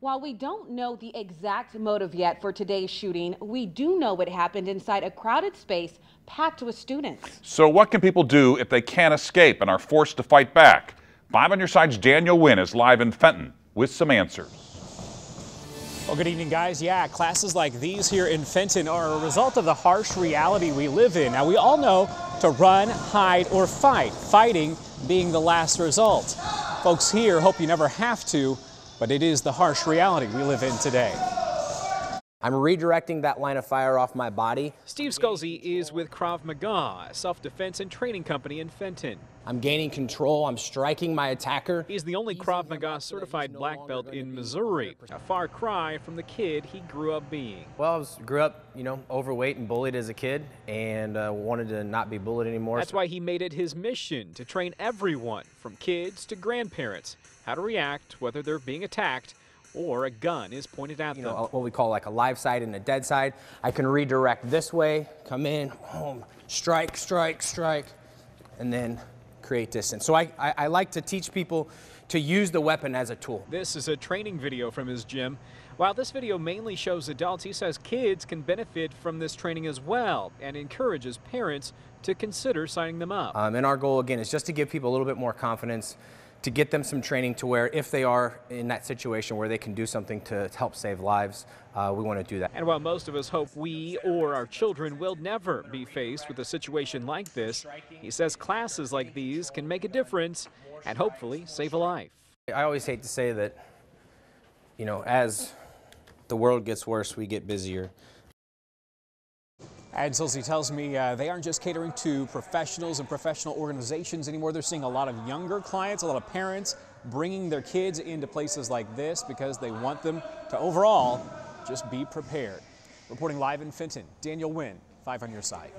While we don't know the exact motive yet for today's shooting, we do know it happened inside a crowded space packed with students. So what can people do if they can't escape and are forced to fight back? Five on your side's Daniel Wynn is live in Fenton with some answers. Well, good evening, guys. Yeah, classes like these here in Fenton are a result of the harsh reality we live in. Now, we all know to run, hide, or fight, fighting being the last result. Folks here hope you never have to, but it is the harsh reality we live in today. I'm redirecting that line of fire off my body. Steve Sculzy is with Krav Maga, a self-defense and training company in Fenton. I'm gaining control. I'm striking my attacker. He's the only Krav Maga certified black belt in Missouri, a far cry from the kid he grew up being. Well, I was, grew up, you know, overweight and bullied as a kid and uh, wanted to not be bullied anymore. That's why he made it his mission to train everyone, from kids to grandparents, how to react whether they're being attacked or a gun is pointed at you them. know, what we call like a live side and a dead side. I can redirect this way, come in, boom, strike, strike, strike, and then create distance. So I, I, I like to teach people to use the weapon as a tool. This is a training video from his gym. While this video mainly shows adults, he says kids can benefit from this training as well and encourages parents to consider signing them up. Um, and our goal, again, is just to give people a little bit more confidence to get them some training to where if they are in that situation where they can do something to help save lives, uh, we want to do that. And while most of us hope we or our children will never be faced with a situation like this, he says classes like these can make a difference and hopefully save a life. I always hate to say that, you know, as the world gets worse, we get busier. Ad Silsey tells me uh, they aren't just catering to professionals and professional organizations anymore. They're seeing a lot of younger clients, a lot of parents bringing their kids into places like this because they want them to overall just be prepared. Reporting live in Fenton, Daniel Wynn, 5 on your side.